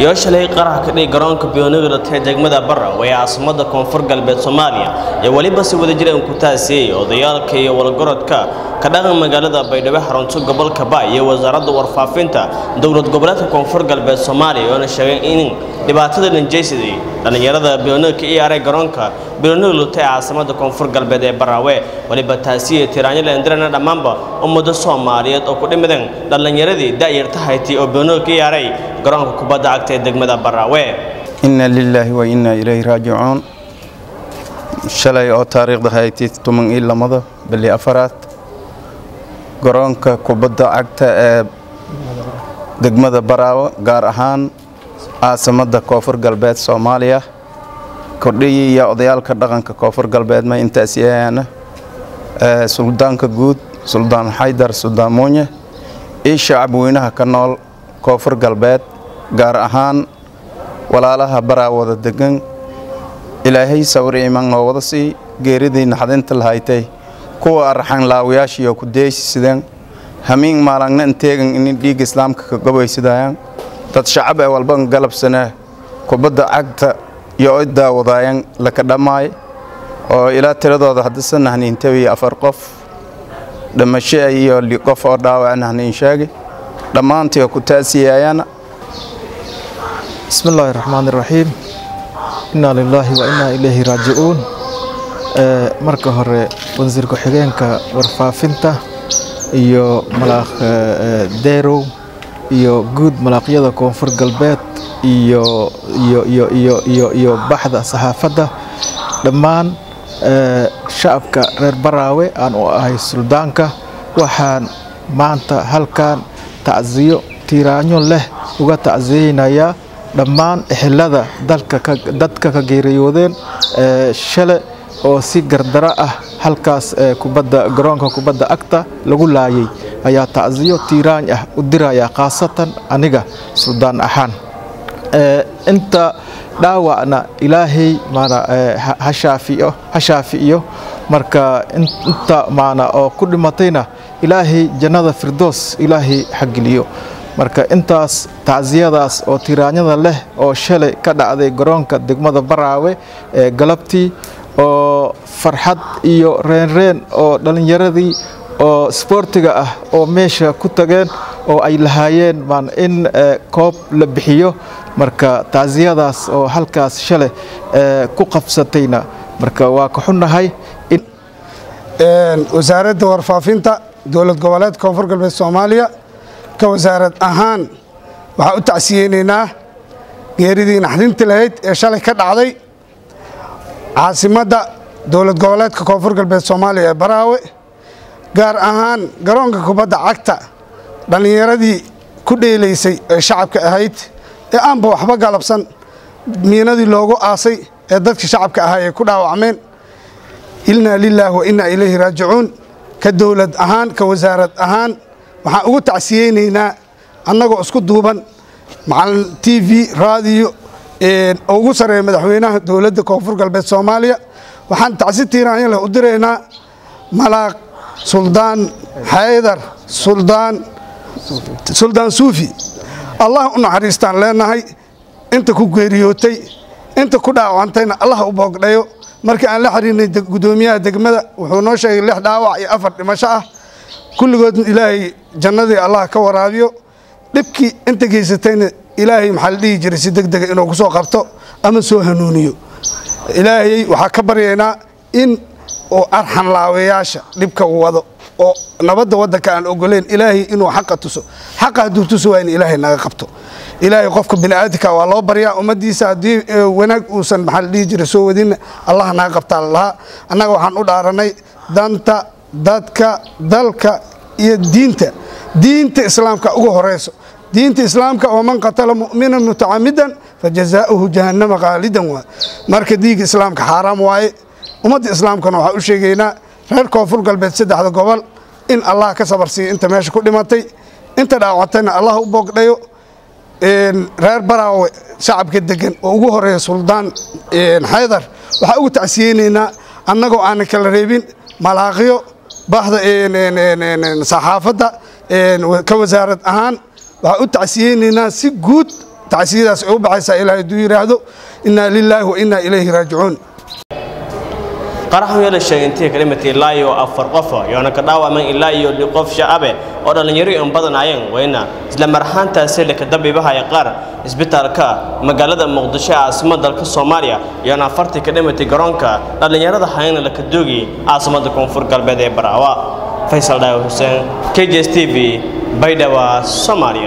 iyo shalay qarax ka dhigi garoonka biyoniglad ee degmada barraw ee caasimada koonfur galbeed soomaaliya iyo weliba si wada jir ku taasiyey odayaalka iyo walgorodka ka dhaqan magaalada baydhabo xarunto gobolka baay iyo wasaaradda warfaafinta dowlad goboleedka koonfur galbeed soomaaliya oona sheegay in dhibaatada dhanjeysadii dhallinyarada biyonigka ka ciyaaray garoonka biyoniglad ee caasimada koonfur galbeed ee baraawe weliba taasiye tiraanyo leendirana dhammaanba ummado soomaaliyeed oo ku dhimideen dhallinyaradii da'yarta hayti oo biyoniga ka ciyaaray garoonka kubadda cagta ee degmada baraawe. Inna lilaahi wa innaa ilayhi raajicuun. Shalay oo taariikhda hayti tuman iyo lamada bili afaraad garoonka kubadda cagta ee degmada baraawe gaar ahaan caasimada koonfur galbeed soomaaliya kordhiyi iyo odayaalka dhaqanka koonfur galbeed ma intaas yahaana suldaanka guud suldaan xaydar suldaan muunye iyo shacab weynaha ka nool koonfur galbeed gaar ahaan walaalaha baraawada degan ilaahay sawir iman noo wada sii geeridii naxdinta lahaytay kuwa arxan laawayaashiyo ku deeysisideen hamiin maalangna inteegan inin dhiigga islaamka ka gobaysidayaan dad shacab ee walban galabsanee kubadda cagta iyo oy daawadaayaan laka dhammaay oo ilaa tiradooda haddise nahniintabiyo afar qof. Dhimasho iyo qof oo dhaawac nahniin sheegi. Dhammaantiio ku taasiyaayana bismi illaahi raxmaan iraxiim innaa lilaahi wa innaa ilayhi raajicuun marka hore wasiir ku-xigeenka warfaafinta iyo malaaq deerow iyo guud malaaqyada koonfur galbeed iyo iyo baxda saxaafadda dhammaan shacabka reer baraawe aan u ahay suldaanka waxaan maanta halkan tacsiyo tiiraanyo leh uga tacsiyeynayaa dhammaan exilada dadka ka geeriyoodeen shale oo si gardaro ah halkaas kubadda garoonka kubadda agta lagu laayay. Ayaa tacsiyo tiiraany ah u diraya khaasatan aniga suldaan axaan. Inta dhaawacna ilaahay maana ha shaafi'iyo marka inta maana oo ku dhimatayna ilaahay jannada firdoos ilaahay xagiliyo marka intaas tacsiyadaas oo tiraanyada leh oo shalay ka dhacday garoonka degmada baraawe ee galabtii oo farxad iyo reenreen oo dhallinyaradii oo sboortiga ah oo meesha ku tageen oo ay lahaayeen in koob la bixiyo. Marka tacsiyadaas oo halkaas shalay ku qabsatayna. Marka waa ka xunnahay wasaaradda warfaafinta dowlad goboleedka koonfur galbeed soomaaliya ka wasaarad ahaan waxaan u tacsiyeynaynaa geeridii naxdinta lahayd ee shalay ka dhacday caasimadda dowlad goboleedka koonfur galbeed soomaaliya ee baraawe gaar ahaan garoonka kubadda cagta dhallinyaradii ku dheelaysay ee shacabka ahayd ee aanba waxba galabsan miinadii loogu aasay ee dadkii shacabka ahaa ay ku dhaawacmeen. Innaa lilaahi wa innaa ilayhi raajicuun. Ka dowlad ahaan ka wasaarad ahaan waxaan ugu tacsiyeynaynaa annagoo isku duuban macalin t v raadiyo ugu sarreeya madaxweynaha dowladda koonfur galbeed soomaaliya. Waxaan tacsi tiiraanyo leh u diraynaa malaaq suldaan xaydar suldaan suldaan suufi. Allah u naxariistaan leenahay inta ku geeriyootay inta ku dhaawacantayna allah u boogdhayo. Markii aan la xiriirnay gudoomiyaha degmada wuxuu noo sheegay lix dhaawac iyo afar dhimasho ah. Kulligoodna ilaahay jannadii allah ka waraabiyo. Dhibkii inta geysatayna ilaahay maxaa la dhihi jiray si deg dega inuu ku soo qabto ama soo hanuuniyo? Ilaahay waxaa ka baryaynaa in uu arxan laawayaasha dhibka uu wado oo nabadda waddanka aan ogoleyn ilaahay inuu xaqa tuso. Xaqa hadduu tuso waa in ilaahay naga qabto. Ilaahay qofka bini'aadinka waa loo baryaa ummaddiisa haddii wanaag uusan maxaa la dhihi jiray soo wadinna allah naga qabtaa lalahaa annaga waxaan u dhaaranay danta dadka dalka iyo diinta. Diinta islaamka ugu horayso diinta islaamka oo man qatala mu'minan mutacamidan fajazaa'uhu jahannama khaalidan waa marka diiga islaamka xaaraam waaye ummadda islaamkana waxaa u sheegaynaa reer koonfur galbeed saddexda gobol in allah ka sabarsiiya inta meesha ku dhimatay inta dhaawactayna allah u boogdhayo reer baraawe shacabka degan oo ugu horreeya suldaan xaydar waxaa ugu tacsiyeynaynaa annagoo aanan kala reebin malaaqyo bahda saxaafadda ka wasaarad ahaan waxaa u tacsiyeynaynaa si guud tacsiyadaas ay u baxaysaa ilaahay hadduu yidhaahdo innaa lilaahi wa innaa ilayhi raajicuun. Qaraxan la sheegay intii ka dhimatay ilaa iyo afar qof yoona ka dhaawaman ilaa iyo qof shacabe oo dhallinyaro in badanaayeen wayna. Isla marxaantaasi laka dambiibahaya qaar isbitaalka magaalada muqdisho ee caasimadda dalka soomaaliya yoona afartii ka dhimatay garoonka dhallinyarada hayana laka doogi caasimadda koonfur galbeed ee baraawa. Faysal dhaawi xuseen k j s t v baydhaba soomaaliya